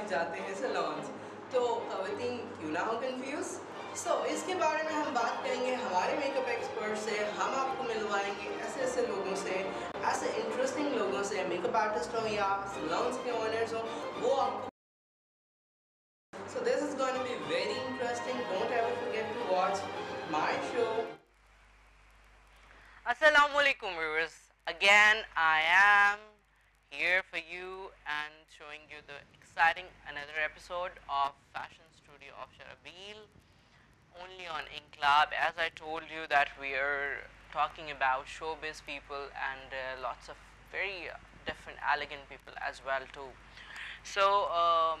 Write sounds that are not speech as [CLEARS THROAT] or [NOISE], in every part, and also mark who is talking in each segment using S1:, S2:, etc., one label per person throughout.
S1: भी जाते हैं सलॉन्स तो आई थिंक ना हो कन्फ्यूज़ सो इसके बारे में हम बात करेंगे हमारे मेकअप एक्सपर्ट से। हम आपको मिलवाएँगे ऐसे ऐसे लोगों से, ऐसे इंटरेस्टिंग लोगों से मेकअप आर्टिस्ट हो या सलॉन्स के ओनर्स हो, वो आपको so this is here for you and showing you the exciting another episode of Fashion Studio of Sharabil only on Inklab as I told you that we are talking about showbiz people and uh, lots of very different elegant people as well too. So um,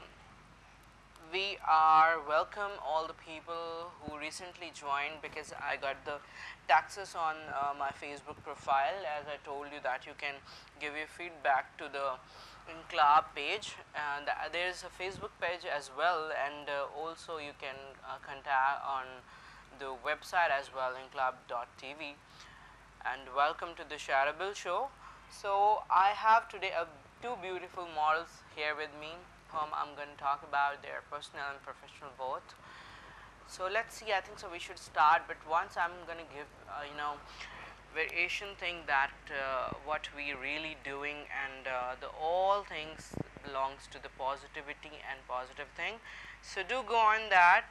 S1: we are welcome all the people who recently joined because I got the taxes on uh, my Facebook profile. As I told you that you can give your feedback to the Club page and uh, there is a Facebook page as well and uh, also you can uh, contact on the website as well inclub.tv and welcome to the Sharabil show. So I have today a, two beautiful models here with me whom I'm going to talk about their personal and professional both. So let's see I think so we should start but once I'm going to give uh, you know variation thing that uh, what we really doing and uh, the all things belongs to the positivity and positive thing. So do go on that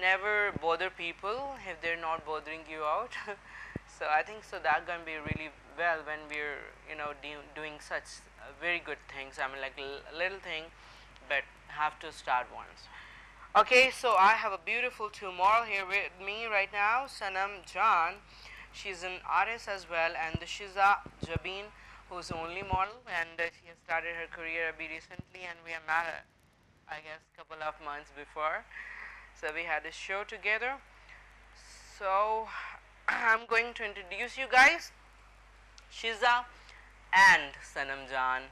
S1: never bother people if they're not bothering you out. [LAUGHS] so I think so that gonna be really well when we're you know doing such uh, very good things. I mean like little thing but have to start once. Okay, so I have a beautiful model here with me right now, Sanam John. She's an artist as well and Shiza Jabin who's the only model and uh, she has started her career a bit recently and we have met I guess a couple of months before. So we had a show together. So [CLEARS THROAT] I'm going to introduce you guys Shiza and Sanam Jan.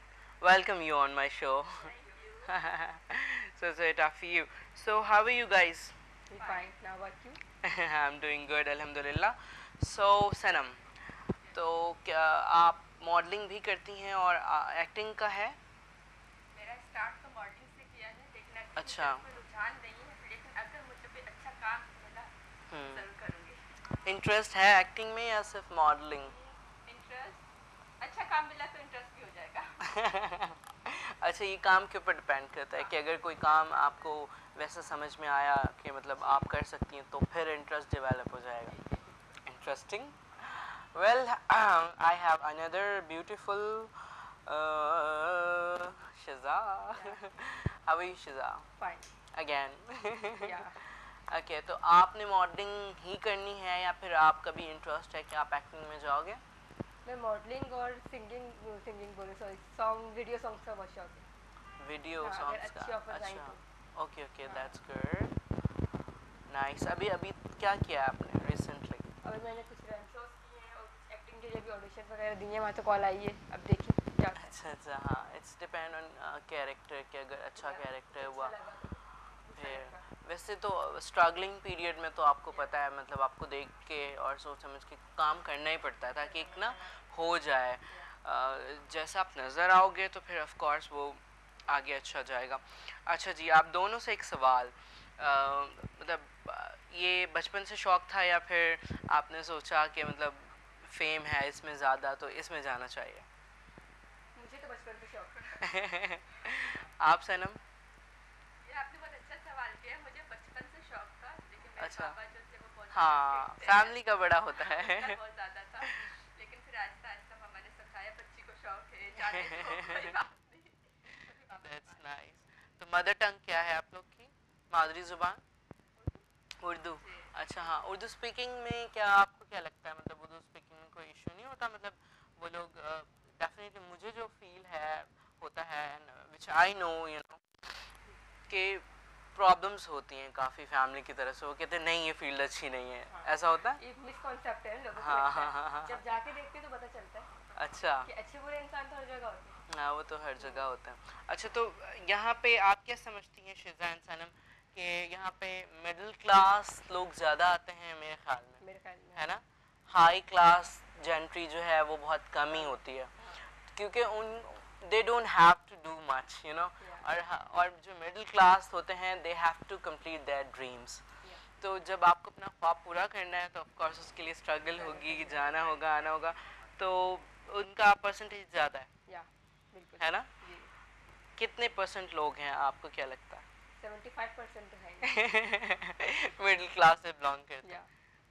S1: Welcome you on my show. [LAUGHS] so it's very tough for you. So how are you guys?
S2: I'm fine. Now what you? [LAUGHS]
S1: I'm doing good, Alhamdulillah. So Sanam तो क्या आप modelling भी करती हैं और acting का है?
S2: मेरा स्टार्ट तो मॉडलिंग से किया है लेकिन
S1: अच्छा।
S2: रुझान नहीं है लेकिन अगर मुझे पे अच्छा काम मिला हम्म। ज़रूर करूँगी।
S1: इंटरेस्ट है एक्टिंग में या सिर्फ़ मॉडलिंग
S2: इंटरेस्ट अच्छा काम मिला तो इंटरेस्ट भी हो जाएगा। [LAUGHS]
S1: अच्छा ये काम के ऊपर डिपेंड करता है कि अगर कोई काम आपको वैसा समझ में आया कि मतलब आप कर सकती हैं तो फिर इंटरेस्ट डेवलप हो जाएगा? Interesting. Well, [CLEARS THROAT] I have another beautiful uh, Shiza. Yeah. [LAUGHS] How are you, Shiza?
S2: Fine.
S1: Again. [LAUGHS]
S2: yeah. [LAUGHS]
S1: okay, तो आपने मॉडलिंग ही करनी है या फिर आपका भी इंटरेस्ट है कि आप एक्टिंग में जाओगे
S2: मैं मॉडलिंग और सिंगिंग सिंगिंग बोले सॉरी सॉन्ग वीडियो सॉन्ग्स का बहुत शौक है
S1: वीडियो सॉन्ग्स का
S2: अच्छा
S1: okay okay that's good nice अभी अभी क्या किया आपने
S2: और मैंने कुछ शोज़ किए हैं और एक्टिंग के लिए भी ऑडिशन वगैरह दिए हैं वहाँ तो कॉल आई है। अब देखिए क्या
S1: अच्छा अच्छा हाँ इट्स डिपेंड ऑन कैरेक्टर कि अगर अच्छा कैरेक्टर अच्छा हुआ। फिर वैसे तो स्ट्रगलिंग पीरियड में तो आपको पता है मतलब आपको देख के और सोच समझ के काम करना ही पड़ता है ताकि एक ना हो जाए। जैसा आप नज़र आओगे तो फिर ऑफ़ कोर्स वो आगे अच्छा जाएगा। अच्छा जी आप दोनों से एक सवाल मतलब ये बचपन से शौक था या फिर आपने सोचा कि मतलब फेम है इसमें ज़्यादा तो इसमें जाना चाहिए?
S2: मुझे तो बचपन से शौक था। [LAUGHS]
S1: आप सनम?
S2: ये आपने बहुत अच्छा सवाल किया। मुझे बचपन से शौक था लेकिन मेरे
S1: अच्छा।
S2: पापा जो थे वो
S1: हाँ फैमिली का बड़ा होता है। [LAUGHS]
S2: बहुत ज़्यादा था। लेकिन फिर आहिस्ता आहिस्ता मैंने सिखाया बच्ची को शौक है जाने दो. [LAUGHS]
S1: तो मदर टंग क्या है आप लोग की? मादरी ज़ुबान? उर्दू। अच्छा हाँ उर्दू स्पीकिंग में क्या आपको क्या लगता है? मतलब उर्दू स्पीकिंग में कोई इशू नहीं होता? मतलब वो लोग डेफिनेटली uh, मुझे जो फील है होता है which I know you know कि प्रॉब्लम्स होती हैं काफ़ी फैमिली की तरफ़ से। वो कहते हैं नहीं ये फ़ील्ड अच्छी नहीं है। हाँ, ऐसा होता है?
S2: एक मिसकॉन्सेप्ट है लोगों
S1: हाँ, हाँ, हाँ, हाँ,
S2: जब जाके देखते तो पता चलता है
S1: अच्छा।
S2: कि अच्छे बुरे इंसान तो हर जगह होते हैं।
S1: हाँ वो तो हर जगह होता है। अच्छा तो यहाँ पे आप क्या समझती हैं शिजा सनम कि यहाँ पे मिडिल क्लास लोग ज़्यादा आते हैं मेरे ख्याल में
S2: मेरे ख्याल में।
S1: है ना? हाई क्लास जेंट्री जो है वो बहुत कम ही होती है। क्योंकि उन they don't have to do much you
S2: know
S1: और और जो मिडिल क्लास होते हैं they have to complete their
S2: dreams
S1: तो जब आपको अपना ख्वाब पूरा करना है तो ऑफकोर्स उसके लिए स्ट्रगल होगी जाना होगा आना होगा। तो उनका परसेंटेज ज़्यादा है।
S2: Yeah,
S1: है ना? कितने परसेंट लोग हैं आपको क्या लगता
S2: है?
S1: 75 percent middle class से belong करते
S2: yeah.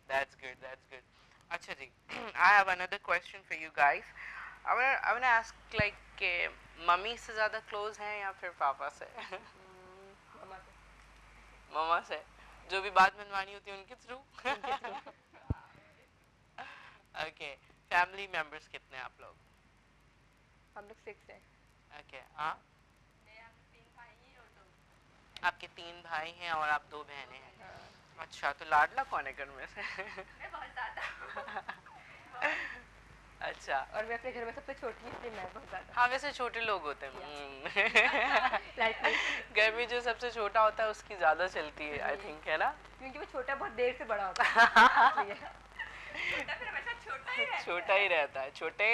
S1: that's good that's good अच्छा जी I have another question for you guys I wanna I wanna ask like के मम्मी से ज़्यादा close हैं या फिर पापा से
S2: मामा से
S1: मामा से जो भी बात मनवानी होती है उनके थ्रू ओके फैमिली मेंबर्स कितने आप लोग
S2: हम लोग सिक्स हैं
S1: ओके हाँ आपके तीन भाई हैं और आप दो बहनें हैं।
S2: हाँ,
S1: अच्छा तो लाडला कौन है घर में? से मैं बहुत ज़्यादा अच्छा।
S2: और मैं अपने घर में सबसे छोटी इसलिए मैं बहुत ज़्यादा
S1: हाँ। वैसे छोटे लोग होते हैं। हम्म। [LAUGHS] घर में जो सबसे छोटा होता है उसकी ज़्यादा चलती है आई थिंक है ना?
S2: क्योंकि वो छोटा बहुत देर से बड़ा होता है। [LAUGHS] [LAUGHS]
S1: छोटा ही रहता है। छोटे।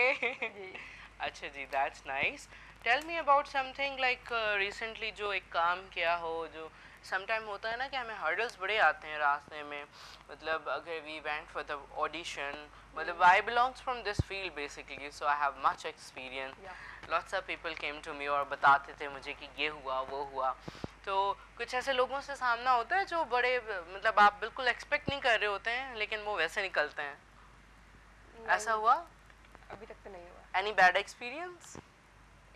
S1: अच्छा जी that's nice tell me about something like recently जो एक काम किया हो जो समटाइम होता है ना कि हमें हर्डल्स बड़े आते हैं रास्ते में। मतलब अगर we went for the audition मतलब I belongs from this field basically so I have much
S2: experience
S1: lots of people came to me और बताते थे मुझे कि ये हुआ वो हुआ। तो कुछ ऐसे लोगों से सामना होता है जो बड़े मतलब आप बिल्कुल एक्सपेक्ट नहीं कर रहे होते हैं लेकिन वो वैसे निकलते हैं। ऐसा हुआ?
S2: अभी तक तो नहीं हुआ।
S1: एनी बैड एक्सपीरियंस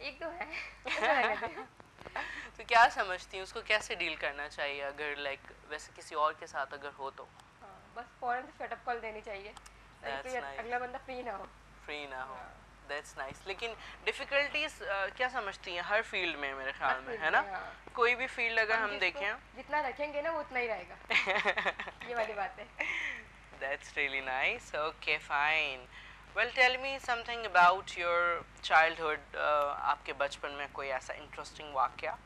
S2: एक दो है [LAUGHS] दे।
S1: तो क्या समझती हैं उसको कैसे डील करना चाहिए अगर लाइक like, वैसे किसी और के साथ अगर हो तो
S2: हाँ, बस फ़ौरन से शटअप कॉल देनी चाहिए
S1: nice.
S2: अगला बंदा फ्री ना हो
S1: फ्री ना हो
S2: हाँ।
S1: दैट्स नाइस लेकिन डिफिकल्टीज uh, क्या समझती हैं हर फ़ील्ड में मेरे ख्याल में है ना
S2: हाँ।
S1: कोई भी फ़ील्ड अगर हम
S2: जिसको
S1: देखें
S2: जितना रखेंगे ना वो उतना ही रहेगा [LAUGHS] ये वाली बात है
S1: That's really nice. Okay, fine. Tell me something about your childhood. Uh, आपके बचपन में कोई ऐसा interesting वाक्या?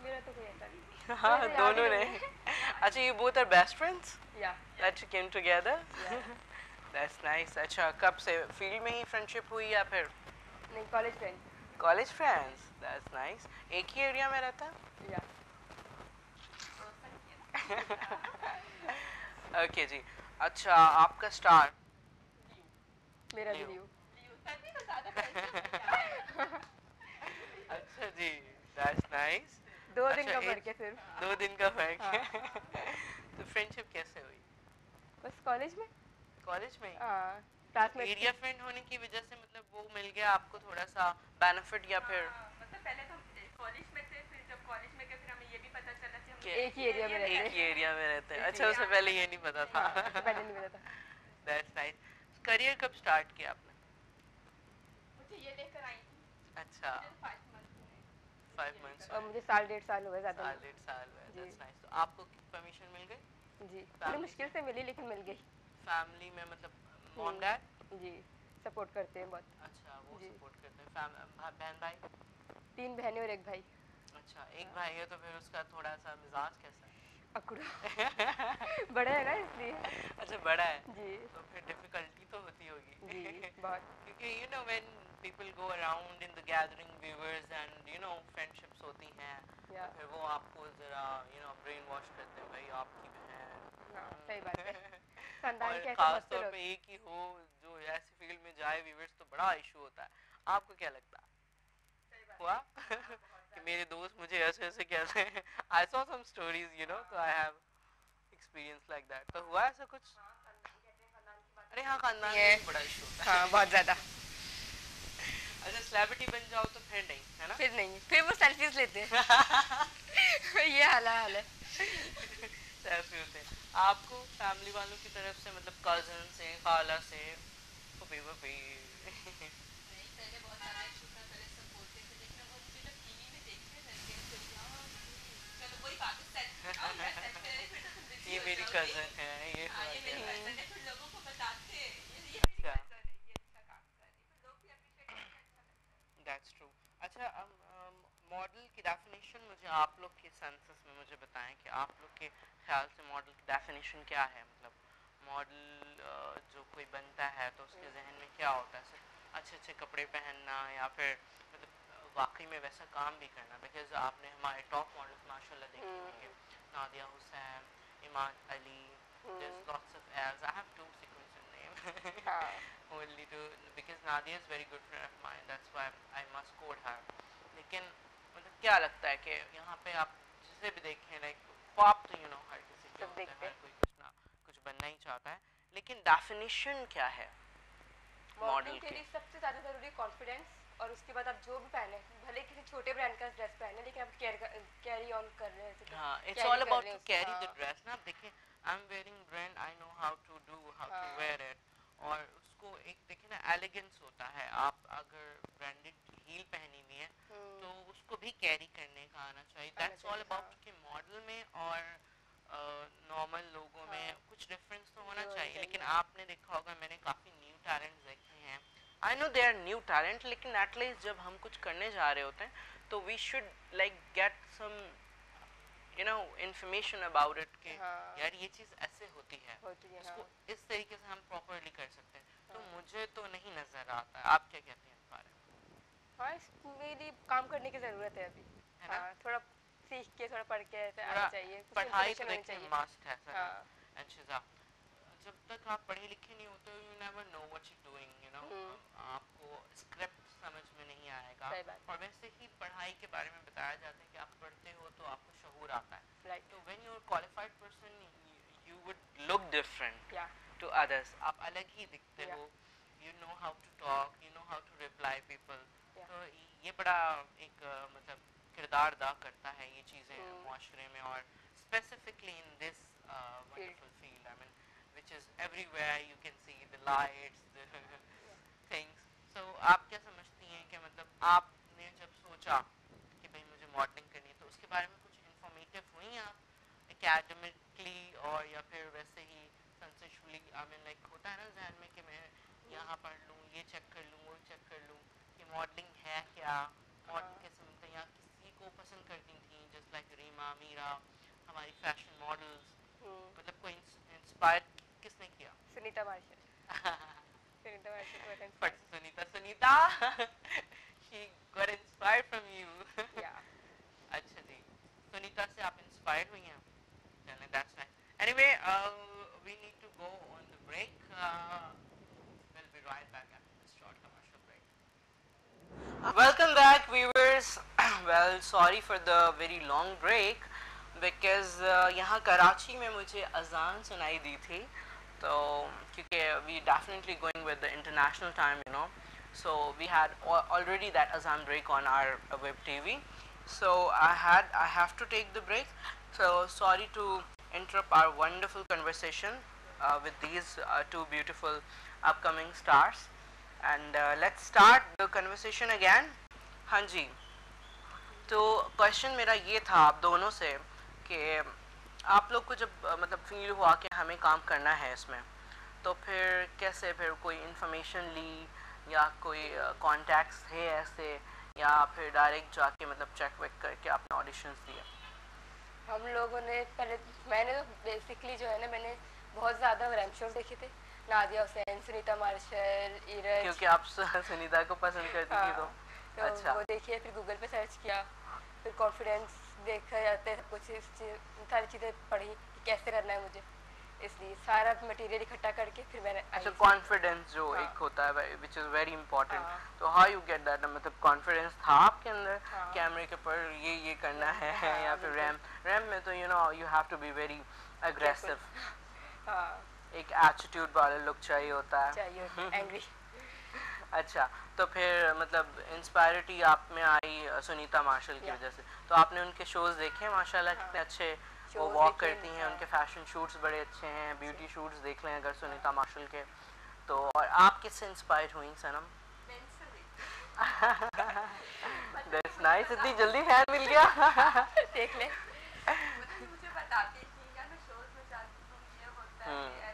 S2: मेरा तो कोई ऐसा नहीं
S1: हाँ,
S2: ही
S1: दोनों ने.
S2: है।
S1: अच्छा, you both are best friends
S2: या
S1: that you came together?
S2: Yeah.
S1: That's nice. अच्छा, कब से फ़ील्ड में ही फ्रेंडशिप हुई या फिर
S2: नहीं college friend
S1: college friends? That's nice. एक ही एरिया में रहता है?
S2: या
S1: ओके जी. अच्छा, आपका स्टार
S2: मेरा
S1: Leo.
S2: रिव्यू
S1: अच्छा जी. That's nice.
S2: दो दिन
S1: अच्छा,
S2: का
S1: एक-
S2: पढ़ के सिर्फ़
S1: दो दिन का फ़र्क
S2: हाँ।
S1: है [LAUGHS] तो फ्रेंडशिप कैसे हुई
S2: बस कॉलेज में
S1: कॉलेज में
S2: हाँ
S1: एरिया फ्रेंड होने की वजह से मतलब वो मिल गया आपको थोड़ा सा बेनिफिट या फिर
S3: मतलब पहले तो कॉलेज में थे कॉलेज में फिर हमें ये भी पता चला कि हम
S2: एक ही एरिया में रहते
S1: एक
S2: ही।
S1: एरिया में रहते हैं। अच्छा उससे पहले ये नहीं पता था।
S2: हाँ, पहले नहीं मिला था।
S1: दैट्स नाइस करियर कब स्टार्ट किया आपने?
S3: मुझे ये लेकर आई
S1: अच्छा।
S3: फाइव
S1: मंथ्स
S2: और मुझे साल डेढ़ साल हुए ज़्यादा
S1: साल डेढ़ साल हुए दैट्स नाइस तो आपको परमिशन मिल गई?
S2: जी। बड़ी मुश्किल से मिली लेकिन मिल गई।
S1: फैमिली में मतलब मॉम
S2: हम्म।
S1: डैड
S2: जी। सपोर्ट करते हैं बहुत।
S1: अच्छा वो सपोर्ट करते हैं। बहन भाई?
S2: तीन बहनें और एक भाई।
S1: अच्छा एक भाई है तो फिर उसका थोड़ा सा मिजाज कैसा है?
S2: अकुड़ा। बड़ा है ना इसलिए?
S1: अच्छा बड़ा है?
S2: जी।
S1: तो फिर डिफिकल्टी तो होती होगी।
S2: जी बहुत।
S1: क्योंकि you know when people go around in the gathering viewers and you know friendships होती हैं
S2: या
S1: तो फिर वो आपको जरा यू नो ब्रेन वॉश करते हैं भाई आपकी बहन।
S2: हाँ सही बात है। [LAUGHS] खानदान के ऐसे
S1: खास तौर पे एक ही हो जो ऐसी फ़ील्ड में जाए व्यूअर्स तो बड़ा इशू होता है। आपको क्या लगता है? हुआ? कि मेरे दोस्त मुझे ऐसे ऐसे कहते हैं। I saw some stories you know तो I have experience like that तो हुआ ऐसा कुछ? अरे हाँ खानदान
S2: ये-
S1: बड़ा इशू होता है।
S2: हाँ बहुत ज़्यादा। [LAUGHS]
S1: अच्छा सेलिब्रिटी बन जाओ तो फिर नहीं है ना?
S2: फिर नहीं फिर वो सेल्फीज लेते हैं। [LAUGHS] ये हाल है। हाल है
S1: सेल्फी होते हैं। आपको फैमिली वालों की तरफ़ से मतलब कज़न से खाला से फूफी फूफी
S3: हैं
S1: अच्छा
S3: लगता है
S1: दैट्स ट्रू अच्छा मॉडल की डेफिनेशन मुझे आप लोग के सेंसस में मुझे बताएँ कि आप लोग के ख्याल से मॉडल की डेफिनेशन क्या है? मतलब मॉडल जो कोई बनता है तो उसके जहन में क्या होता है? अच्छे अच्छे कपड़े पहनना या फिर मतलब वाकई में वैसा काम भी करना बिकॉज़ आपने हमारे टॉप मॉडल्स माशाल्लाह देखे
S2: हम्म।
S1: होंगे नादिया हुसैन इमान Ali there's lots of L's. I have two names.
S2: हाँ [LAUGHS]
S1: only to because Nadia is very good friend of mine. That's why I must quote her. लेकिन मतलब क्या लगता है कि यहाँ पे आप जिसे भी देखें लाइक पॉप तो यू नो हर किसी के
S2: सब
S1: होते हैं
S2: देखते
S1: हर कोई कुछ ना कुछ बनना ही चाहता है लेकिन डेफिनेशन क्या है मॉडल
S2: की लिए सबसे ज़्यादा ज़रूरी कॉन्फिडेंस और उसके बाद आप जो भी पहने भले किसी छोटे ब्रांड का ड्रेस पहने लेकिन आप कैरी ऑन कर रहे हैं
S1: हाँ
S2: it's
S1: all
S2: about
S1: to carry
S2: the
S1: dress ना आप देखिए I am wearing brand I know how to do how
S2: to.
S1: Wear it और उसको एक देखिए ना एलिगेंस होता है। आप अगर ब्रांडेड हील पहनी हुई है
S2: हम्म,
S1: तो उसको भी कैरी करने का आना चाहिए।
S2: That's
S1: all
S2: about.
S1: कि मॉडल में और नॉर्मल लोगों में
S2: हाँ।
S1: कुछ डिफरेंस तो होना चाहिए। लेकिन आपने देखा होगा मैंने काफ़ी न्यू टैलेंट देखे हैं। I know they are new talent लेकिन एटलीस्ट जब हम कुछ करने जा रहे होते हैं तो we should like get some you know information about it कि
S2: हाँ।
S1: यार ये चीज़ ऐसे होती है।
S2: होती है
S1: इसको
S2: हाँ।
S1: इस तरीके से हम प्रॉपरली कर सकते हैं। तो
S2: हाँ।
S1: मुझे तो नहीं नज़र आता आप क्या कहते हैं इस बारे में?
S2: हाँ इसके लिए काम करने की ज़रूरत है अभी।
S1: है ना?
S2: हाँ थोड़ा सीख के थोड़ा पढ़ के ऐसे आना चाहिए
S1: पढ़ाई तो
S2: चाहिए।
S1: मस्ट है सर।
S2: हाँ।
S1: एंड शिजा जब तक आप पढ़े लिखे नहीं होते you never know what you doing you know
S2: हम्म।
S1: आपको स्क्रिप्ट समझ में नहीं आएगा। और वैसे ही पढ़ाई के बारे में बताया जाता है कि आप पढ़ते हो तो आपको शहूर आता है।
S2: राइट
S1: तो when you are qualified person you would look
S2: different
S1: to others आप अलग ही दिखते
S2: Yeah.
S1: हो। You know how to talk you know how to reply
S2: people.
S1: तो ये बड़ा एक मतलब किरदार अदा करता है ये चीज़ें
S2: Hmm.
S1: मुआशरे में और specifically in this wonderful field I mean which is everywhere you can see the lights the [LAUGHS] things. So आप क्या समझती हैं कि मतलब आपने जब सोचा कि भाई मुझे मॉडलिंग करनी है तो उसके बारे में कुछ इंफॉर्मेटिव हुई आप? एकेडमिकली और या फिर वैसे ही कंसेशुअली आई मीन लाइक होता है ना जहन में कि मैं यहाँ पढ़ लूँ ये चेक कर लूँ वो चेक कर लूँ कि मॉडलिंग है क्या? मॉडलिंग। कैसे मिलता है या किसी को पसंद करती थी जस्ट लाइक रीमा मीरा हमारी फ़ैशन मॉडल्स मतलब कोई
S2: inspire Sunita Marshall Sunita Marshall
S1: But Sunita, Sunita, she got inspired from you.
S2: या
S1: अच्छा जी सुनीता से आप इंस्पायर्ड हुई हैं चलें fine anyway uh, we need to go on the break uh, we'll be right back after this short commercial break welcome back viewers well sorry for the very long break because uh, यहाँ कराची में मुझे अजान सुनाई दी थी तो क्योंकि we definitely going with the international time you know so we had al- already that azan break on our uh, web TV so I had I have to take the break so sorry to interrupt our wonderful conversation uh, with these uh, two beautiful upcoming stars and uh, let's start the conversation again हाँ जी तो question मेरा ये था आप दोनों से कि आप लोग को जब मतलब फील हुआ कि हमें काम करना है इसमें तो फिर कैसे फिर कोई इन्फॉर्मेशन ली या कोई कॉन्टैक्ट्स थे ऐसे या फिर डायरेक्ट जाके मतलब चेक वेक करके आपने ऑडिशंस दिए?
S2: हम लोगों ने पहले मैंने तो बेसिकली जो है ना मैंने बहुत ज़्यादा रैम शो देखे थे नादिया हुसैन सुनीता मार्शल इरज
S1: क्योंकि आप [LAUGHS] सुनीता को पसंद करती थी तो।
S2: तो
S1: अच्छा।
S2: वो देखिए फिर गूगल पे सर्च किया फिर कॉन्फिडेंस देखा जाते कुछ इस चीज़- सारी चीज़ें पढ़ी कि कैसे करना है मुझे। इसलिए सारा मटेरियल इकट्ठा करके फिर मैंने
S1: अच्छा कॉन्फिडेंस जो
S2: हाँ।
S1: एक होता है विच इज़ वेरी इंपॉर्टेंट। तो हाउ यू गेट दैट मतलब कॉन्फिडेंस था आपके अंदर
S2: हाँ।
S1: कैमरे के पर ये ये करना है
S2: हाँ, [LAUGHS]
S1: या फिर रैम रैम में तो you know you have to be very aggressive
S2: हाँ।
S1: एक एटीट्यूड वाला लुक चाहिए होता है।
S2: चाहिए एंग्री [LAUGHS]
S1: अच्छा तो फिर मतलब इंस्पायरिटी आप में आई सुनीता मार्शल की वजह से। तो आपने उनके शोज़ देखे माशाल्लाह
S2: हाँ।
S1: कितने अच्छे वो वॉक करती हैं
S2: हाँ।
S1: उनके। फ़ैशन शूट्स बड़े अच्छे हैं ब्यूटी शूट्स देख लें अगर सुनीता मार्शल के। तो और आप किससे इंस्पायर हुई सनम? [LAUGHS] दैट्स नाइस इतनी जल्दी फ़ैन मिल गया। [LAUGHS]
S2: देख ले। [LAUGHS]
S3: मतलब मुझे बताते थी या मैं शोज़ में जाती हूँ ये होता है
S1: हम्म।
S3: होता है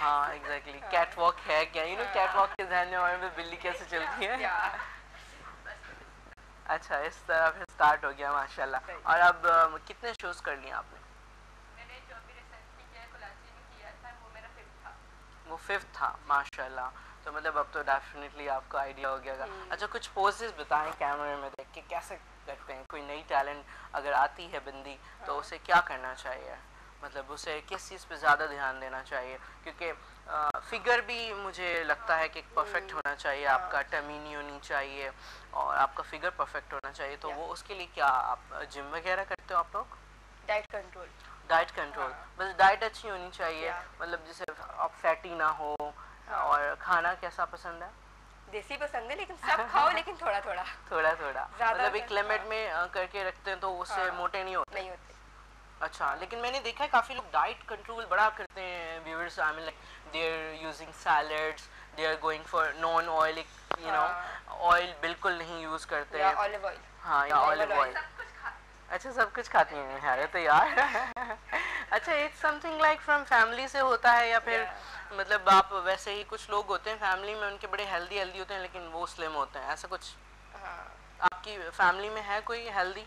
S3: है
S1: एग्जैक्टली कैट वॉक है क्या? यू नो कैट वॉक के जहन में हमारे में बिल्ली कैसे चलती है? अच्छा इस तरह फिर स्टार्ट हो गया माशाल्लाह. और अब कितने शोज़ कर लिए आपने?
S3: वो फिफ्थ था.
S1: माशाल्लाह. तो मतलब अब तो डेफिनेटली आपको आइडिया हो गया
S2: हम्म।
S1: अच्छा कुछ पोजेस बताएँ कैमरे में देख के कैसे करते हैं? कोई नई टैलेंट अगर आती है बंदी तो
S2: हाँ।
S1: उसे क्या करना चाहिए? मतलब उसे किस चीज़ पे ज़्यादा ध्यान देना चाहिए क्योंकि फिगर भी मुझे लगता है कि परफेक्ट। होना चाहिए
S2: हाँ।
S1: आपका टमी नहीं होनी चाहिए और आपका फिगर परफेक्ट होना चाहिए तो वो उसके लिए क्या आप जिम वगैरह करते हो आप लोग
S2: डाइट कंट्रोल
S1: डाइट कंट्रोल। बस डाइट अच्छी होनी चाहिए मतलब जैसे आप फैटी ना हो
S2: हाँ।
S1: और खाना कैसा पसंद है
S2: देसी पसंद है लेकिन सब खाओ लेकिन थोड़ा थोड़ा
S1: थोड़ा थोड़ा मतलब एक लिमिट
S2: हाँ।
S1: में करके रखते हैं तो उससे। मोटे नहीं होते
S2: नहीं होते
S1: अच्छा लेकिन मैंने देखा है काफ़ी लोग डाइट कंट्रोल बड़ा करते हैं viewers I mean like they are using salads they are going for non oil you know
S2: हाँ।
S1: ऑयल बिल्कुल नहीं यूज़ करते।
S2: या ऑलिव ऑयल
S1: हाँ या ऑलिव ऑयल
S3: सब कुछ
S1: अच्छा सब कुछ खाती हैं यार तो यार। [LAUGHS] अच्छा it's something like from family से होता है या फिर
S2: Yeah.
S1: मतलब आप वैसे ही कुछ लोग होते हैं फैमिली में उनके बड़े हेल्दी हेल्दी होते हैं लेकिन वो स्लिम होते हैं ऐसा कुछ?
S2: हाँ।
S1: आपकी फैमिली में है कोई हेल्दी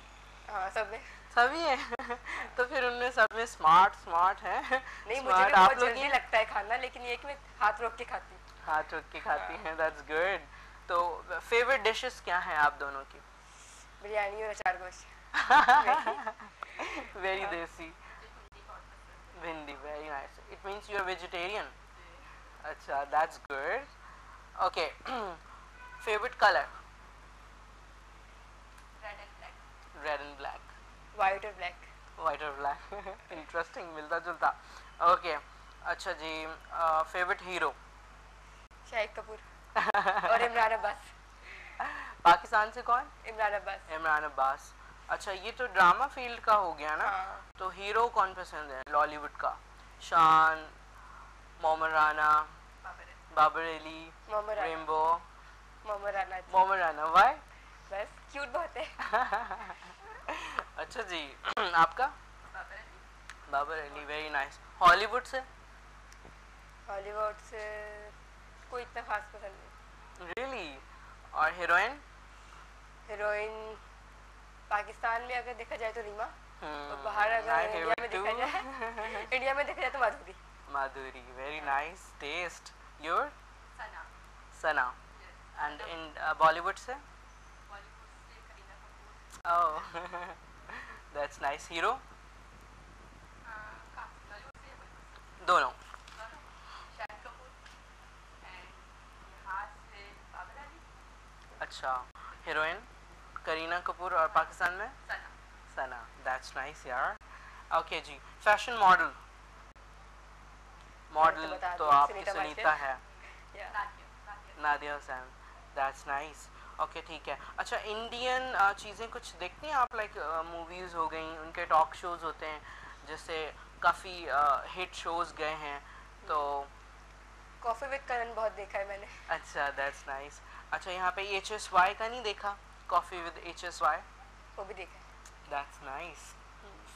S2: हाँ सब में।
S1: सभी है। [LAUGHS] तो फिर उनमें सब में स्मार्ट स्मार्ट है।
S2: नहीं मुझे भी
S1: आप
S2: बहुत
S1: लोग
S2: जल्दी
S1: ही
S2: लगता है खाना लेकिन ये कि मैं हाथ रोक के खाती हूँ।
S1: हाथ रख के खाती
S2: हाँ।
S1: हैं। दैट्स गुड तो फेवरेट डिशेस क्या हैं आप दोनों की?
S2: बिरयानी और अचार गोश्त
S1: very [LAUGHS] desi. Bhindi very nice it means you are vegetarian अच्छा that's good okay favourite colour
S3: red and black
S1: red and black
S2: white और ब्लैक
S1: वाइट और ब्लैक इंटरेस्टिंग मिलता जुलता। ओके अच्छा जी फेवरेट हीरो
S2: शाहिद कपूर और इमरान अब्बास। [LAUGHS]
S1: पाकिस्तान से कौन?
S2: इमरान अब्बास।
S1: इमरान अब्बास। अच्छा ये तो ड्रामा फ़ील्ड का हो गया ना?
S2: हाँ।
S1: तो हीरो कौन पसंद है लॉलीवुड का? शान मोहम्मद राना बाबर अली।
S2: राना। मोहम्मद राना।
S1: मोहम्मद राना वाई
S2: बस क्यूट बहुत है। [LAUGHS]
S1: अच्छा जी [CLEARS THROAT] आपका? Babar Ali very nice Hollywood से?
S2: हॉलीवुड से कोई इतना खास पसंद नहीं।
S1: रियली और हीरोइन
S2: हीरोइन पाकिस्तान में अगर देखा जाए तो रीमा। और
S1: Hmm,
S2: बाहर अगर इंडिया में देखा जाए [LAUGHS] इंडिया में देखा जाए तो
S1: Madhuri. Madhuri very nice taste
S3: your
S1: Sana.
S3: Sana.
S1: And in Bollywood से?
S3: बॉलीवुड से Kareena Kapoor.
S1: Oh, [LAUGHS] that's nice. Hero? दोनों. अच्छा हीरोइन करीना कपूर और पाकिस्तान में
S3: सना
S1: दैट्स नाइस यार ओके जी फ़ैशन मॉडल मॉडल तो आपकी
S2: सुनीता
S1: है Nadia Hussain that's nice okay ठीक है। अच्छा इंडियन चीज़ें कुछ देखती हैं आप? लाइक मूवीज़ हो गई उनके टॉक शोज़ होते हैं जैसे काफ़ी हिट शोज़ गए हैं तो
S2: कॉफ़ी विद करण बहुत देखा है मैंने।
S1: अच्छा दैट्स नाइस अच्छा यहाँ पे एच एस वाई का नहीं देखा? Coffee with H S Y
S2: वो भी देखा
S1: दैट्स नाइस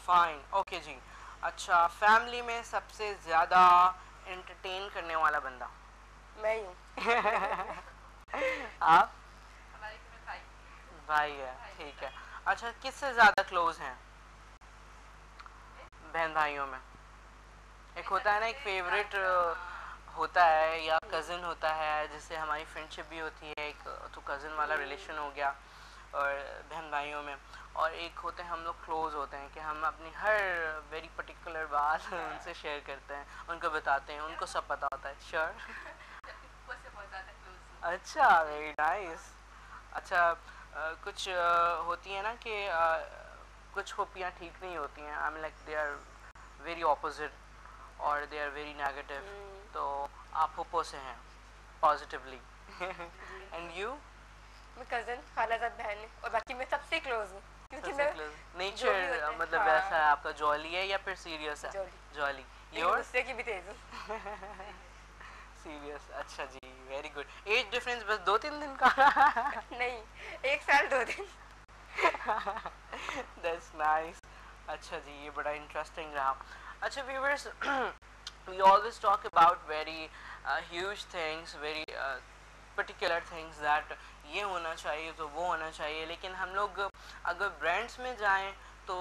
S1: फाइन ओके जी। अच्छा फैमिली में सबसे ज़्यादा एंटरटेन करने वाला बंदा?
S2: मैं ही हूँ। [LAUGHS]
S1: आप?
S3: भाई
S1: है ठीक है। अच्छा किससे ज़्यादा क्लोज हैं? बहन भाइयों में। एक होता है ना एक फेवरेट होता है या कज़न होता है जिससे हमारी फ्रेंडशिप भी होती है। एक तो कज़न वाला रिलेशन हो गया और बहन भाइयों में। और एक होते हैं हम लोग क्लोज होते हैं कि हम अपनी हर वेरी पर्टिकुलर बात [LAUGHS] उनसे शेयर करते हैं उनको बताते हैं उनको सब पता होता है। श्योर [LAUGHS] अच्छा वेरी नाइस अच्छा कुछ अ, होती है ना कि अ, कुछ होपियाँ ठीक नहीं होती हैं। I mean like they are very opposite और दे आर वेरी नेगेटिव तो आप होपो से हैं पॉजिटिवली एंड यू
S2: मैं कज़न खालाजाद बहन है और बाकी मैं सबसे क्लोज हूँ क्योंकि मैं
S1: नेचर मतलब
S2: हाँ।
S1: वैसा है आपका जॉली है या फिर सीरियस है?
S2: जॉली।
S1: योर
S2: गुस्से की भी तेज हूँ। [LAUGHS]
S1: सीरियस अच्छा जी। वेरी गुड एज डिफरेंस बस दो तीन दिन का। [LAUGHS]
S2: नहीं एक साल दो दिन। [LAUGHS]
S1: दैट्स नाइस अच्छा जी ये बड़ा इंटरेस्टिंग रहा। अच्छा viewers [CLEARS THROAT] we always talk about very uh, huge things very uh, particular things that ये होना चाहिए तो वो होना चाहिए। लेकिन हम लोग अगर ब्रांड्स में जाएँ तो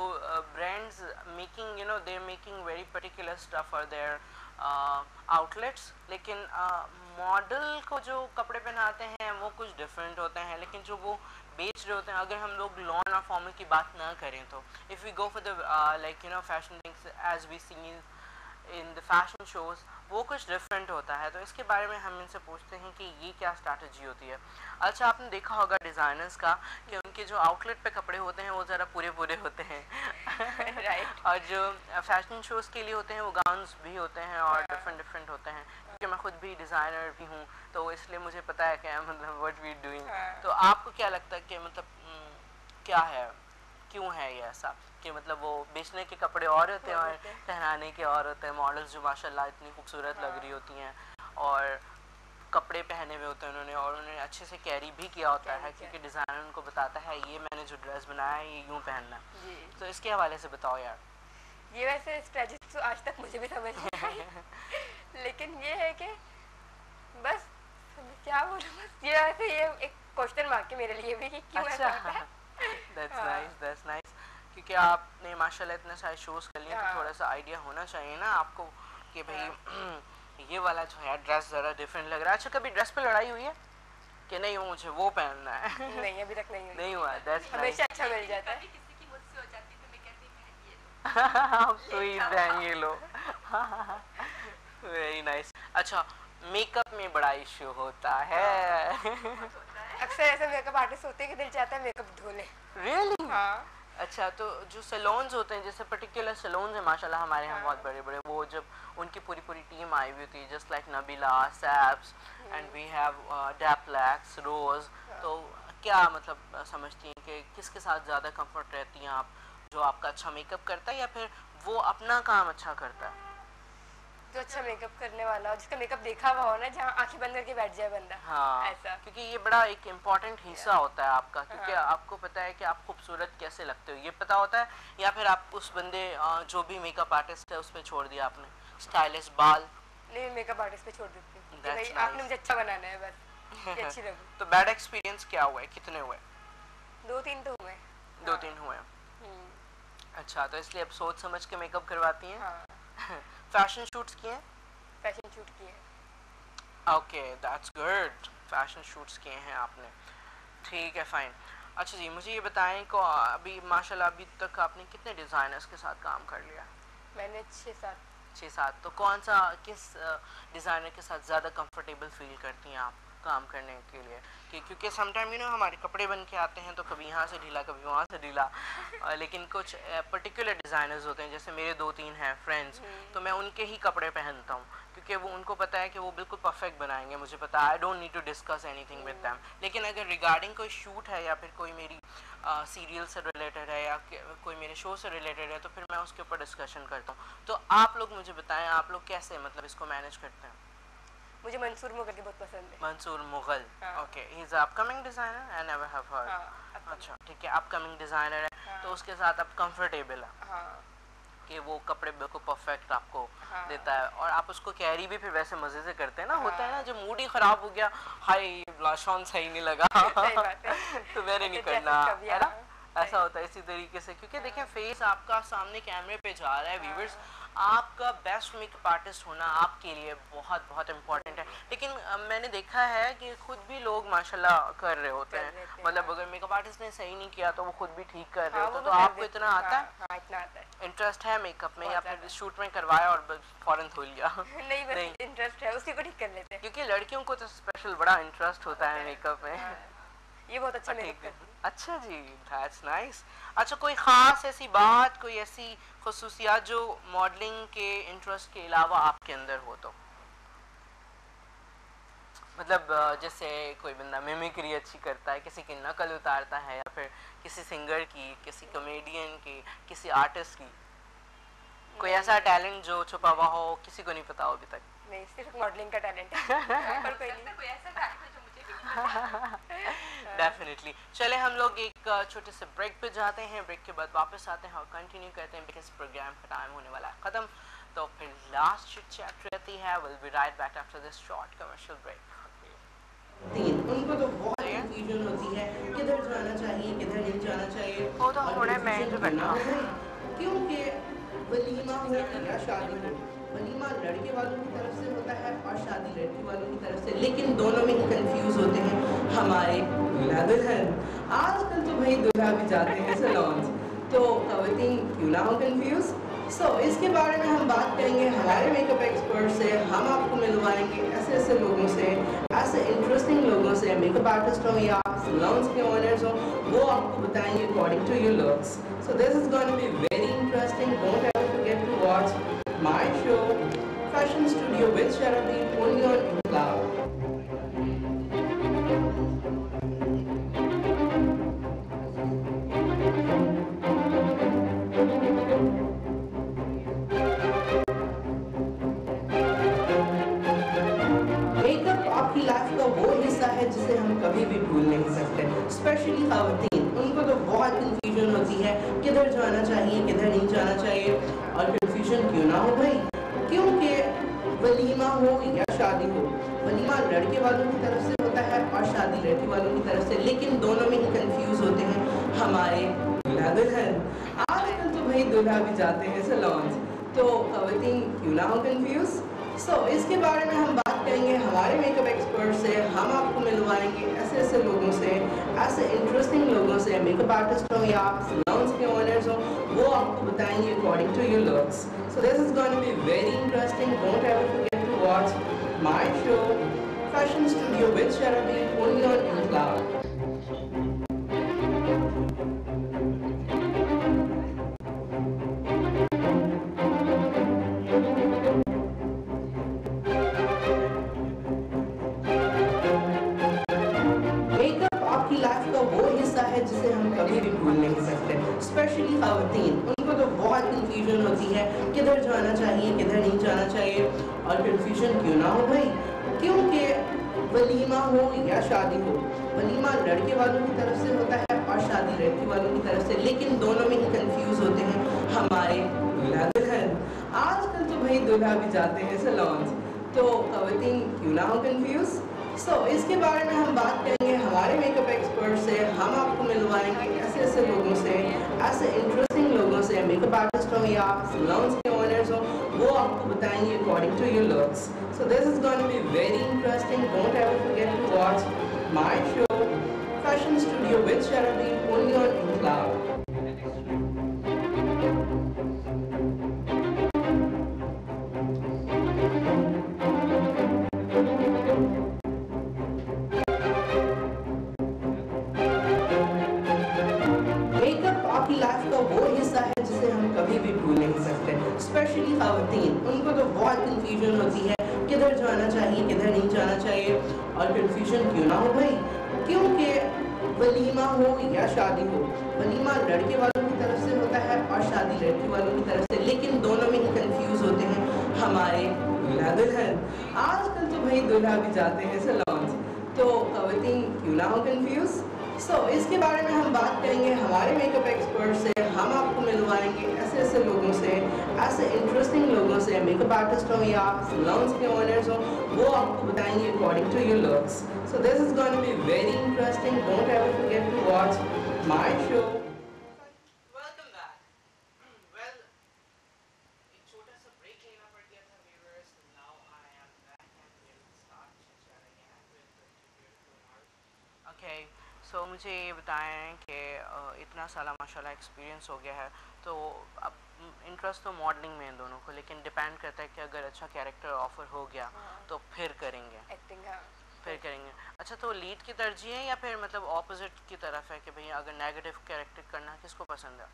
S1: brands making you know they making very particular stuff और देयर आउटलेट्स लेकिन मॉडल को जो कपड़े पहनाते हैं, वो कुछ डिफरेंट होते हैं, लेकिन जो वो बेच रहे होते हैं, अगर हम लोग लॉन और फॉर्मल की बात ना करें तो। If we go for the like you know fashion things as we see in the fashion shows वो कुछ डिफरेंट होता है तो इसके बारे में हम इनसे पूछते हैं कि ये क्या स्ट्रैटेजी होती है। अच्छा आपने देखा होगा डिज़ाइनर्स का कि उनके जो आउटलेट पे कपड़े होते हैं वो ज़रा पूरे पूरे होते हैं। [LAUGHS]
S2: राइट
S1: और जो फ़ैशन शोज़ के लिए होते हैं वो गाउन्स भी होते हैं और। डिफरेंट डिफरेंट होते हैं। क्योंकि मैं खुद भी डिज़ाइनर भी हूँ तो इसलिए मुझे पता है क्या मतलब वट वी डूइंग। तो आपको क्या लगता है कि मतलब हम्म, क्या है? क्यों है ये ऐसा? कि मतलब वो बेचने के कपड़े और होते हैं
S2: और हैं।
S1: पहनाने के और होते हैं मॉडल्स जो माशाल्लाह इतनी खूबसूरत लग
S2: हाँ।
S1: रही होती हैं और कपड़े पहने हुए होते हैं उन्होंने और उन्होंने अच्छे से कैरी भी किया होता है क्योंकि डिज़ाइनर उनको बताता है ये मैंने जो ड्रेस बनाया है ये यूँ पहनना है। तो इसके हवाले से बताओ यार।
S2: ये वैसे स्ट्रेटजी तो आज तक मुझे भी समझ नहीं आई [LAUGHS] लेकिन ये है कि बस क्या बोलूँ बस ये वैसे ये एक क्वेश्चन मार्क है मेरे लिए भी कि क्यों ऐसा होता है [LAUGHS]
S1: दैट्स
S2: हाँ।
S1: नाइस दैट्स नाइस क्योंकि आपने माशाल्लाह इतने सारे शोज़ कर लिए तो
S2: हाँ।
S1: थोड़ा सा आइडिया होना चाहिए ना आपको कि भाई [CLEARS THROAT] ये वाला जो है ड्रेस ज़रा डिफरेंट लग रहा है। अच्छा कभी ड्रेस पे लड़ाई हुई है? कि नहीं वो मुझे वो पहनना है। [LAUGHS]
S2: नहीं अभी तक नहीं हुई।
S1: नहीं हुआ दैट्स नाइस
S2: हमेशा अच्छा मिल जाता है।
S3: कभी किसी की मुझसे हो जाती तो मैं कहती बहन ये लो। [LAUGHS]
S1: आप [LAUGHS] स्वीट बहन ये लो। वेरी नाइस अच्छा मेकअप में बड़ा इशू होता है।
S2: अक्सर ऐसे मेकअप आर्टिस्ट होते हैं कि दिल चाहता है मेकअप धो ले।
S1: रियली
S2: हाँ।
S1: अच्छा तो जो सलोन्स होते हैं, जैसे पर्टिकुलर सलोन्स हैं, माशाल्लाह हमारे यहाँ। बहुत बड़े बड़े वो जब उनकी पूरी पूरी टीम आई हुई थी जस्ट लाइक नबीला सैप्स एंड वी हैव डैपलैक्स रोज तो क्या मतलब समझती हैं कि किसके साथ ज़्यादा कंफर्ट रहती हैं आप जो आपका अच्छा मेकअप करता है या फिर वो अपना काम अच्छा करता है
S2: जो अच्छा मेकअप करने वाला हो जिसका मेकअप देखा हुआ हो ना जहाँ आँखें बंद करके बैठ जाए बंदा।
S1: हाँ
S2: ऐसा।
S1: क्योंकि ये बड़ा एक इंपॉर्टेंट हिस्सा होता है आपका क्योंकि
S2: हाँ।
S1: आपको पता है कि आप खूबसूरत कैसे लगते हो। ये पता होता है या फिर आप उस बंदे जो भी मेकअप आर्टिस्ट है उस पर छोड़ दिया आपने। स्टाइलिश बाल।
S2: नहीं मेकअप आर्टिस्ट पे छोड़ देती हूँ. आपने मुझे अच्छा बनाना है बस। अच्छी [LAUGHS] लगूँ।
S1: तो बैड एक्सपीरियंस क्या हुआ है? कितने हुए?
S2: दो तीन तो हुए।
S1: दो
S2: हाँ।
S1: तीन हुए
S2: हम्म,
S1: अच्छा तो इसलिए अब सोच समझ के मेकअप करवाती हैं?
S2: हाँ। [LAUGHS]
S1: फ़ैशन शूट्स किए?
S2: फ़ैशन शूट किए
S1: okay that's good fashion shoots किए हैं आपने। ठीक है फाइन अच्छा जी मुझे ये बताएँ को अभी माशाल्लाह अभी तक आपने कितने डिज़ाइनर्स के साथ काम कर लिया?
S2: मैंने छः सात।
S1: छः सात। तो कौन सा किस डिज़ाइनर के साथ ज़्यादा कंफर्टेबल फील करती हैं आप? काम करने के लिए। कि क्योंकि समटाइम यू नो हमारे कपड़े बन के आते हैं तो कभी यहाँ से ढीला कभी वहाँ से ढीला। लेकिन कुछ पर्टिकुलर डिज़ाइनर्स होते हैं जैसे मेरे दो तीन हैं फ्रेंड्स तो मैं उनके ही कपड़े पहनता हूँ। क्योंकि वो उनको पता है कि वो बिल्कुल परफेक्ट बनाएँगे मुझे पता है I don't need to discuss anything with them लेकिन अगर रिगार्डिंग कोई शूट है या फिर कोई मेरी सीरियल uh, से रिलेटेड है या कोई मेरे शो से रिलेटेड है तो फिर मैं उसके ऊपर डिस्कशन करता हूँ। तो आप लोग मुझे बताएँ आप लोग कैसे मतलब इसको मैनेज करते हैं?
S2: मुझे मंसूर मुगल की बहुत पसंद है
S1: मंसूर मुगल
S2: हाँ।
S1: Okay he is upcoming designer I never have heard
S2: हाँ
S1: अच्छा ठीक है अपकमिंग डिज़ाइनर है
S2: हाँ।
S1: तो उसके साथ आप कंफर्टेबल है
S2: हाँ
S1: कि वो कपड़े बिल्कुल परफेक्ट आपको
S2: हाँ।
S1: देता है और आप उसको कैरी भी फिर वैसे मज़े से करते हैं ना हाँ। होता है ना
S2: हाँ।
S1: जब मूड ही खराब हो गया हाय ब्लाशॉन सही नहीं लगा [LAUGHS] [LAUGHS] तो मैंने नहीं
S2: तो
S1: करना है ना
S2: हाँ,
S1: ऐसा होता है इसी तरीके से क्योंकि देखें फेस आपका सामने कैमरे पे जा रहा है व्यूवर्स आपका बेस्ट मेकअप आर्टिस्ट होना आपके लिए बहुत बहुत इम्पोर्टेंट है। लेकिन मैंने देखा है कि खुद भी लोग माशाल्लाह कर रहे होते हैं। मतलब। अगर मेकअप आर्टिस्ट ने सही नहीं किया तो वो खुद भी ठीक कर रहे
S2: हाँ,
S1: होते तो आपको इतना आता है?
S2: इतना आता है।
S1: इंटरेस्ट है मेकअप में फिर शूट में करवाया और फ़ौरन धो लिया [LAUGHS]
S2: नहीं इंटरेस्ट है उसी को ठीक कर लेते हैं।
S1: क्योंकि लड़कियों को तो स्पेशल बड़ा इंटरेस्ट होता है मेकअप में।
S2: हाँ, ये बहुत अच्छा
S1: ठीक है। अच्छा जी दैट्स नाइस अच्छा कोई ख़ास ऐसी बात कोई ऐसी खसूसियात जो मॉडलिंग के इंटरेस्ट के अलावा आपके अंदर हो तो? मतलब जैसे कोई बंदा मिमिक्री अच्छी करता है किसी की नकल उतारता है या फिर किसी सिंगर की किसी कॉमेडियन की किसी आर्टिस्ट की? कोई ऐसा टैलेंट जो छुपा हुआ हो किसी को नहीं पता हो अभी तक?
S2: नहीं सिर्फ़ मॉडलिंग का टैलेंट है। [LAUGHS] और कोई नहीं।
S3: कोई ऐसा टैलेंट है जो मुझे भी नहीं पता। [LAUGHS]
S1: डेफिनेटली चले हम लोग एक छोटे से ब्रेक पे जाते हैं। ब्रेक के बाद वापस आते हैं और कंटिन्यू करते हैं बिकॉज़ प्रोग्राम का टाइम होने वाला है। ख़त्म।
S3: तो फिर लास्ट चैट रहती है। Will be right back after this short commercial
S1: break उनको तो बहुत कंफ्यूजन होती है। किधर जाना चाहिए किधर नहीं जाना चाहिए।
S3: वो तो होने में जो बैठा।
S1: क्योंकि वलीमा हो या शादी हो वलीमा लड़के वालों की तरफ़ से होता है और शादी लड़की वालों की तरफ़ से। लेकिन दोनों में ही कंफ्यूज होते हैं। हमारे दूल्हा दुल्हन आजकल तो भाई दूल्हा भी जाते हैं सलोन्स तो खवतीन क्यों ना हो कंफ्यूज सो so, इसके बारे में हम बात करेंगे। हमारे मेकअप एक्सपर्ट से हम आपको मिलवाएँगे ऐसे ऐसे लोगों से ऐसे इंटरेस्टिंग लोगों से मेकअप आर्टिस्ट हो या सलोन्स के ओनर्स हो वो आपको बताएँगे according to your looks so this is going to be very interesting don't ever forget to watch on cloud makeup आपकी लाइफ का वो हिस्सा है जिसे हम कभी भी भूल नहीं सकते। स्पेशली उनको तो बहुत होती है, किधर जाना चाहिए, किधर नहीं जाना चाहिए, और कंफ्यूजन क्यों ना हो या शादी हो वलीमा लड़के वालों की तरफ़ से होता है और शादी लड़की वालों की तरफ़ से। लेकिन दोनों में ही कंफ्यूज होते हैं। हमारे दूल्हा दुल्हन आजकल तो भाई दूल्हा भी जाते हैं सलोन्स तो खवतीन क्यों ना हो कंफ्यूज सो इसके बारे में हम बात करेंगे। हमारे मेकअप एक्सपर्ट से हम आपको मिलवाएँगे ऐसे ऐसे लोगों से, ऐसे इंटरेस्टिंग लोगों से। मेकअप आर्टिस्ट हो या सलोन्स के ओनर्स हो, वो आपको बताएँगे according to your looks so this is going to be very interesting don't ever Watch my show, Fashion Studio with Sharabi, only on cloud. है जिसे हम कभी भी भूल नहीं सकते। स्पेशली खातन उनको तो बहुत कंफ्यूजन होती है किधर जाना चाहिए किधर नहीं जाना चाहिए। और कंफ्यूजन क्यों ना हो भाई? क्योंकि वलीमा हो या शादी हो, वलीमा लड़के वालों की तरफ़ से होता है और शादी लड़की वालों की तरफ़ से। लेकिन दोनों में ही कंफ्यूज होते हैं हमारे दूल्हा दुल्हन आजकल तो भाई दूल्हा भी जाते हैं सलोन्स तो खवतीन क्यों ना हो कंफ्यूज सो इसके बारे में हम बात करेंगे। हमारे मेकअप एक्सपर्ट से हम आपको मिलवाएँगे ऐसे ऐसे लोगों से, ऐसे इंटरेस्टिंग लोगों से मेकअप आर्टिस्ट हो या सलोन्स के ओनर्स हो, वो आपको बताएँगे according to your looks so this is going to be very interesting don't ever forget to watch my show fashion studio with Sharbi only on cloud खातन उनको तो बहुत कंफ्यूजन होती है, किधर जाना चाहिए, किधर नहीं जाना चाहिए। और कन्फ्यूज़न क्यों ना हो भाई? क्योंकि वलीमा हो या शादी हो, वलीमा लड़के वालों की तरफ़ से होता है और शादी लड़की वालों की तरफ़ से। लेकिन दोनों में ही कंफ्यूज होते हैं। हमारे दूल्हा दुल्हन। आजकल तो भाई दूल्हा भी जाते हैं सलोन्स तो खवतीन क्यों ना हो कंफ्यूज सो so, इसके बारे में हम बात करेंगे हमारे मेकअप एक्सपर्ट से। हम आपको मिलवाएँगे ऐसे ऐसे लोगों से ऐसे इंटरेस्टिंग लोगों से मेकअप आर्टिस्ट हो या सलोन्स के ओनर्स हो वो आपको बताएँगे according to your looks so this is going to be very interesting don't ever forget to watch my show
S3: welcome back well एक छोटा सा ब्रेक लेना पड़ गया था viewers now I am back and will start chatting again with the beautiful art okay so so, मुझे ये बताएँ कि इतना सारा माशाल्लाह एक्सपीरियंस हो गया है तो अब इंटरेस्ट तो मॉडलिंग में है दोनों को लेकिन डिपेंड करता है कि अगर अच्छा कैरेक्टर ऑफ़र हो गया तो फिर करेंगे।
S2: एक्टिंग
S3: फिर करेंगे। अच्छा तो लीड की तरजीह है या फिर मतलब ऑपोजिट की तरफ़ है कि भैया अगर नेगेटिव कैरेक्टर करना किसको पसंद है?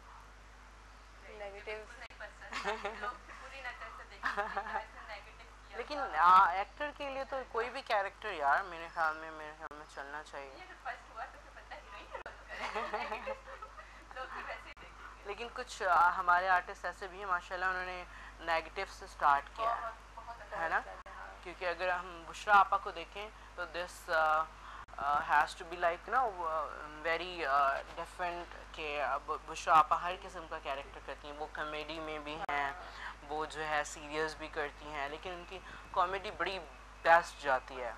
S2: नेगेटिव
S4: नहीं पसंद? [LAUGHS] लोग पूरी नज़र से देखते हैं नेगेटिव किया
S3: लेकिन एक्टर के लिए तो कोई भी कैरेक्टर यार मेरे ख्याल में मेरे ख्याल में चलना चाहिए। लेकिन कुछ हमारे आर्टिस्ट ऐसे भी हैं, माशाल्लाह उन्होंने नेगेटिव से स्टार्ट किया है। है ना? क्योंकि अगर हम बुशरा आपा को देखें तो this has to be like ना वेरी डिफरेंट के अब बुशरा आपा हर किस्म का कैरेक्टर करती हैं। वो कॉमेडी में भी हैं,
S1: वो जो है सीरियस भी करती हैं, लेकिन उनकी कॉमेडी बड़ी बेस्ट जाती है।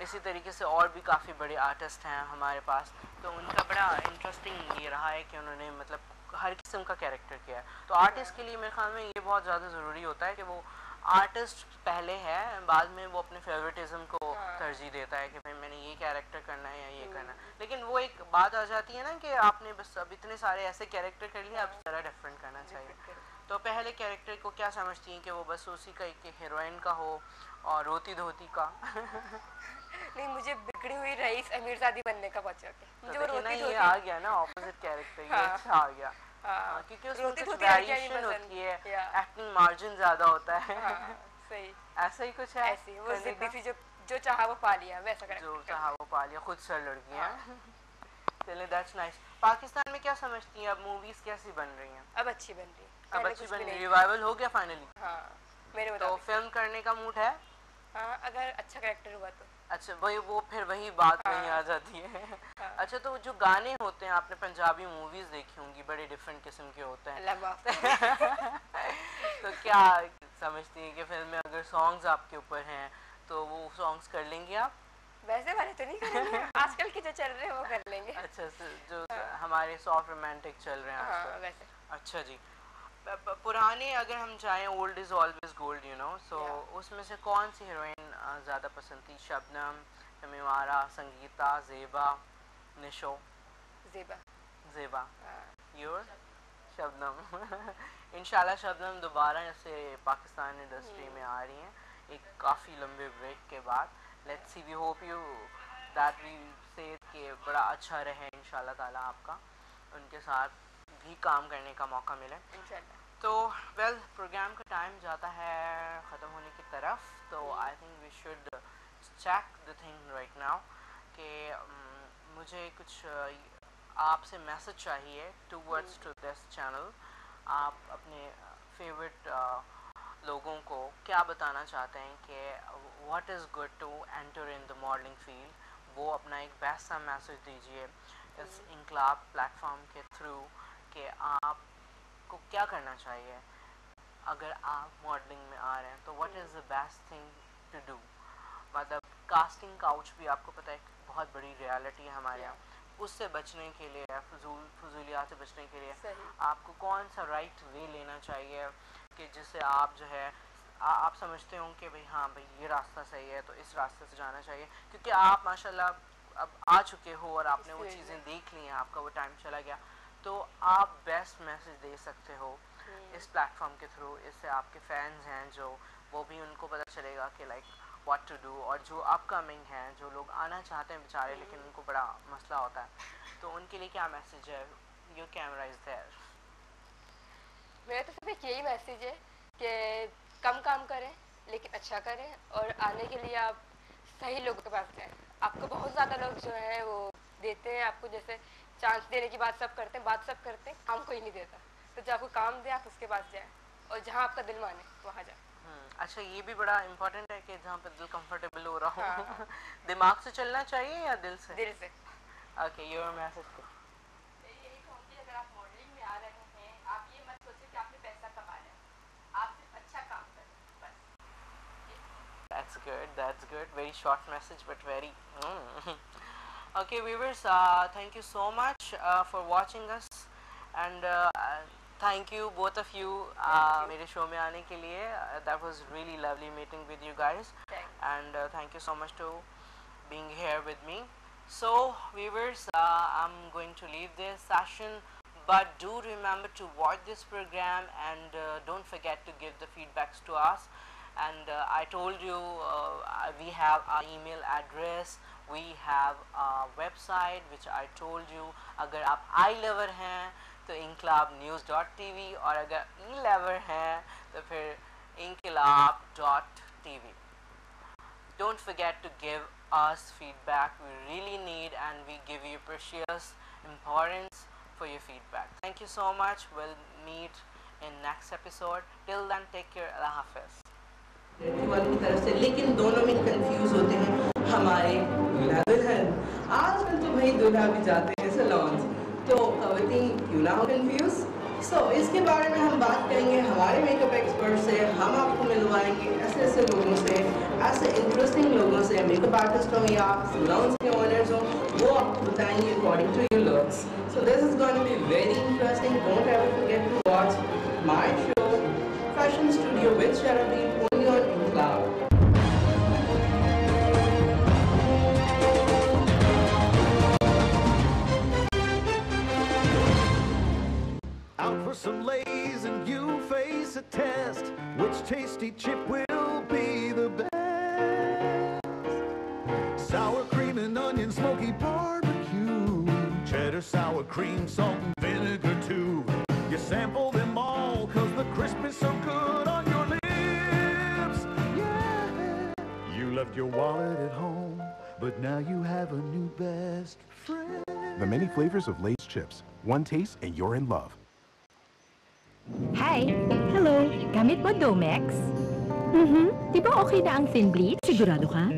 S1: इसी तरीके से और भी काफ़ी बड़े आर्टिस्ट हैं हमारे पास। तो उनका बड़ा इंटरेस्टिंग ये रहा है कि उन्होंने मतलब हर किस्म का कैरेक्टर किया है। तो आर्टिस्ट के लिए मेरे ख्याल में ये बहुत ज़्यादा ज़रूरी होता है कि वो आर्टिस्ट पहले है बाद में वो अपने फेवरेटिज्म को। तरजीह देता है कि भाई मैंने ये कैरेक्टर करना है या ये करना है। लेकिन वो एक बात आ जाती है ना कि आपने बस अब इतने सारे ऐसे कैरेक्टर कर लिए अब ज़रा डिफरेंट करना चाहिए। तो पहले कैरेक्टर को क्या समझती हैं कि वो बस उसी का एक हीरोइन का हो और रोती धोती का।
S2: नहीं मुझे बिगड़ी हुई रईस अमीर शादी बनने का बहुत शौक है
S1: तो
S2: मुझे वो
S1: ना
S2: रोती धोती
S1: आ गया ना ऑपोजिट कैरेक्टर ये
S2: हाँ।
S1: अच्छा आ गया।
S2: हाँ,
S1: हाँ, क्योंकि उसमें कुछ वेरिएशन होती है। एक्टिंग मार्जिन ज़्यादा होता है।
S2: सही।
S1: ऐसा ही कुछ है?
S2: ऐसी वो जिद्दी थी जो जो चाहा वो पा लिया वैसा कर
S1: जो चाहा वो पा लिया खुद सर लड़की हैं। चलिए दैट्स नाइस पाकिस्तान में क्या समझती हैं? अब मूवीज़ कैसी बन रही हैं?
S2: अब अच्छी बन रही है।
S1: अब अच्छी बन रही रिवाइवल हो गया फाइनली।
S2: हाँ मेरे
S1: तो फ़िल्म करने का मूड हाँ?
S2: अगर अच्छा करेक्टर हुआ तो।
S1: अच्छा वही वो फिर वही बात
S2: हाँ।
S1: वही आ जाती है।
S2: हाँ।
S1: अच्छा तो जो गाने होते हैं आपने पंजाबी मूवीज़ देखी होंगी बड़े डिफरेंट किस्म के होते हैं। [LAUGHS] तो क्या समझती हैं कि फ़िल्म में अगर सॉन्ग्स आपके ऊपर हैं तो वो सॉन्ग्स कर लेंगे आप?
S2: वैसे वाले तो नहीं करेंगे। [LAUGHS] आजकल के जो चल रहे हैं वो कर लेंगे।
S1: अच्छा जो
S2: हाँ।
S1: हमारे सॉफ्ट रोमांटिक चल रहे हैं
S2: हाँ वैसे।
S1: अच्छा जी। पुराने अगर हम जाएँ old is always gold you know
S2: so
S1: उसमें से कौन सी हीरोइन ज़्यादा पसंद थी? शबनम शमीमारा संगीता जेबा निशो?
S2: जेबा।
S1: जेबा।
S2: हाँ,
S1: योर शबनम। [LAUGHS] इंशाल्लाह शबनम दोबारा से पाकिस्तान इंडस्ट्री में आ रही हैं। एक काफ़ी लंबे ब्रेक के बाद। Let's see we hope you that we say कि बड़ा अच्छा रहे इंशाल्लाह ताला आपका उनके साथ। भी काम करने का मौका मिले तो वेल well, प्रोग्राम का टाइम जाता है ख़त्म होने की तरफ़ तो I think we should check the thing right now कि um, मुझे कुछ uh, आपसे मैसेज चाहिए टूवर्ड्स टू दिस चैनल आप अपने फेवरेट लोगों को क्या बताना चाहते हैं कि what is good to enter in the modelling field वो अपना एक बेस्ट सा मैसेज दीजिए इस इंकलाब प्लेटफॉर्म के थ्रू कि आपको क्या करना चाहिए? अगर आप मॉडलिंग में आ रहे हैं तो what is the best thing to do मतलब कास्टिंग काउच भी आपको पता है बहुत बड़ी रियलिटी है हमारे यहाँ। उससे बचने के लिए फजूल फजूलियात से बचने के लिए। आपको कौन सा राइट वे लेना चाहिए कि जिससे आप जो है आ, आप समझते हो कि भाई हाँ भाई ये रास्ता सही है तो इस रास्ते से जाना चाहिए। क्योंकि आप माशाल्लाह अब आ चुके हो और आपने वो चीज़ें देख ली हैं आपका वो टाइम चला गया। तो आप बेस्ट मैसेज दे सकते हो
S2: हम्म,
S1: इस प्लेटफॉर्म के थ्रू इससे आपके फैंस हैं जो वो भी उनको पता चलेगा कि लाइक व्हाट टू डू और जो अपकमिंग हैं जो लोग आना चाहते हैं बेचारे लेकिन उनको बड़ा मसला होता है। तो उनके लिए क्या मैसेज है? योर कैमरा इज़ देयर
S2: मेरा तो सिर्फ़ एक यही मैसेज है कि कम काम करें लेकिन अच्छा करें और आने के लिए आप सही लोगों के पास जाएँ। आपको बहुत ज़्यादा लोग जो है वो देते हैं आपको जैसे चांस देने की बात सब करते हैं बात सब करते हैं काम कोई नहीं देता तो जब आपको काम दे आप उसके पास जाएँ और जहाँ आपका दिल माने वहाँ जाएँ
S1: हम्म, अच्छा ये भी बड़ा इम्पोर्टेंट है कि जहाँ पे दिल कंफर्टेबल हो रहा हो
S2: हाँ। [LAUGHS]
S1: दिमाग से चलना चाहिए या दिल से
S2: दिल से
S1: ओके योर मैसेज
S3: मैं यही कहूँगी अगर आप मॉडलिंग में आ रहे हैं आप ये मत सोचिए कि आपने पैसा कमाना है आप सिर्फ़ अच्छा काम करें बस
S1: That's good. That's good. Very short message, but very. Mm. okay, viewers. Uh, thank you so much uh, for watching us, and uh, uh, thank you both of you. Uh, मेरे शो में आने के लिए. Uh, that was really lovely meeting with you guys,
S2: Thanks.
S1: and uh, thank you so much to being here with me. So, viewers, uh, I'm going to leave this session. But do remember to watch this program and uh, don't forget to give the feedbacks to us and uh, I told you uh, we have our email address we have our website which I told you अगर आप आई लेवर हैं तो इनकलाब news dot T V और अगर ई लेवर हैं तो फिर Inquilab dot T V don't forget to give us feedback we really need and we give you precious importance for your feedback thank you so much we'll meet in next episode till then take care Allah Hafiz
S5: लड़की वालों की तरफ से लेकिन दोनों में confuse होते हैं हमारे दूल्हा दुल्हन आजकल तो भाई दूल्हा भी जाते हैं सलोन्स तो खवती क्यों ना हो कंफ्यूज
S1: सो so, इसके बारे में हम बात करेंगे। हमारे मेकअप एक्सपर्ट से हम आपको मिलवाएँगे ऐसे ऐसे लोगों से ऐसे इंटरेस्टिंग लोगों से मेकअप आर्टिस्ट हो या सलोन्स के ओनर्स हो वो आपको बताएँगे according to your looks so this is going be very interesting
S6: don't ever forget to watch my show fashion studio with Sharbi chip will be the best? Sour cream and onion, smoky barbecue. Cheddar, sour cream, salt and vinegar too. You sample them all cause the crisp is so good on your lips. Yeah. You left your wallet at home, but now you have a new best friend.
S7: The many flavors of Lay's chips. One taste and you're in love.
S8: Hi! Hello! Gamit mo Domex? Mm-hmm. Di ba okay na ang thin bleach? Sigurado ka?